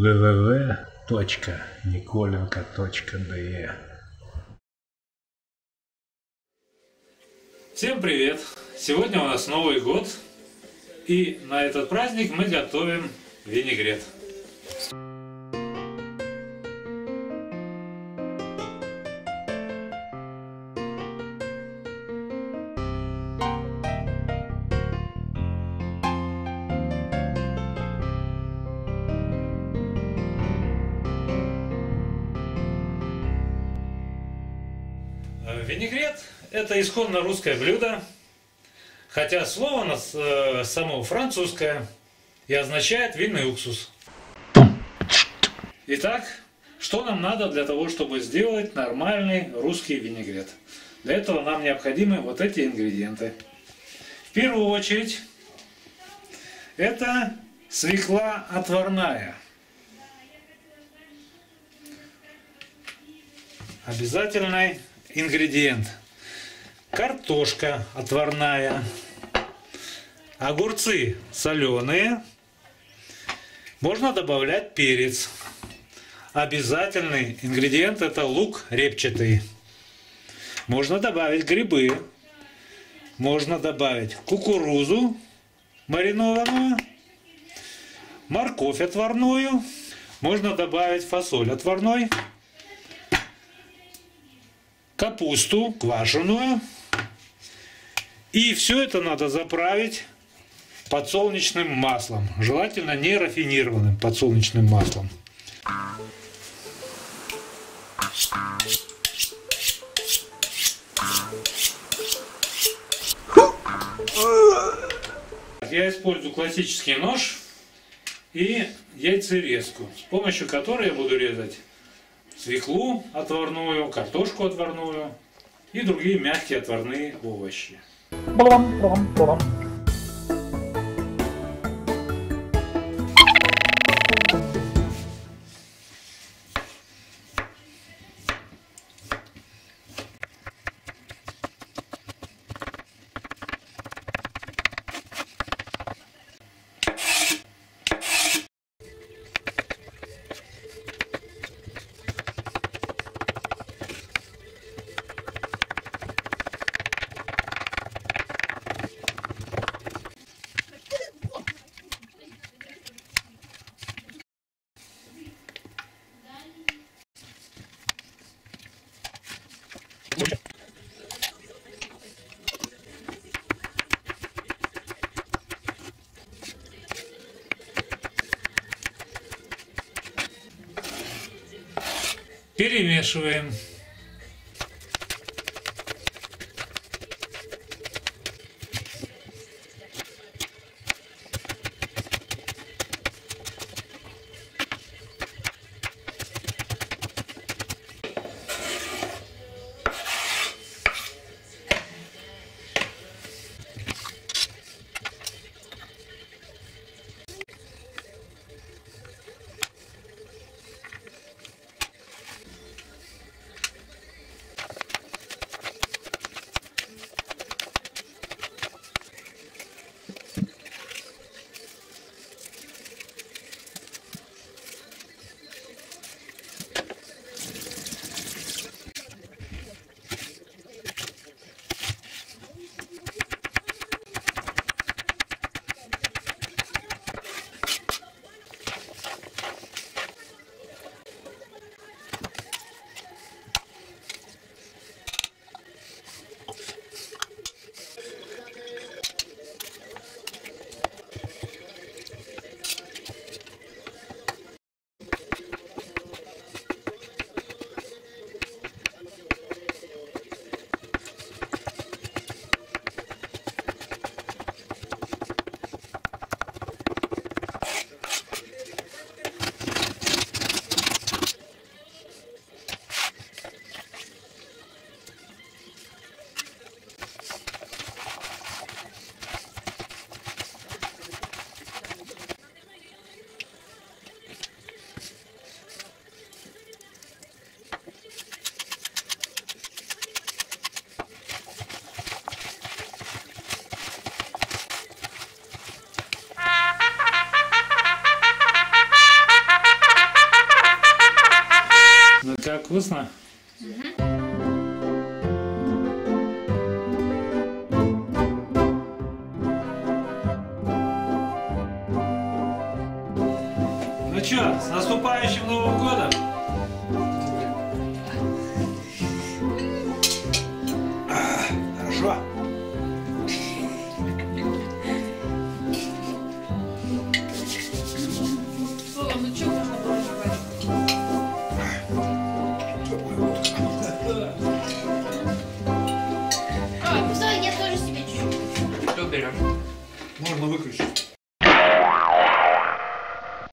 www.nikolenko.de Всем привет! Сегодня у нас Новый год, и на этот праздник мы готовим винегрет. Винегрет – это исходно русское блюдо, хотя слово у нас э, само французское и означает винный уксус. Итак, что нам надо для того, чтобы сделать нормальный русский винегрет? Для этого нам необходимы вот эти ингредиенты. В первую очередь, это свекла отварная. Обязательный ингредиент. Картошка отварная. Огурцы соленые. Можно добавлять перец. Обязательный ингредиент это лук репчатый. Можно добавить грибы. Можно добавить кукурузу маринованную. Морковь отварную. Можно добавить фасоль отварной капусту квашеную. И все это надо заправить подсолнечным маслом. Желательно не рафинированным подсолнечным маслом. Я использую классический нож и яйцерезку, с помощью которой я буду резать свеклу отварную, картошку отварную и другие мягкие отварные овощи. Перемешиваем. Как вкусно? Ну что, с наступающим Новым годом! А, постой, я тоже себе чуть-чуть. Что берем? Можно выключить.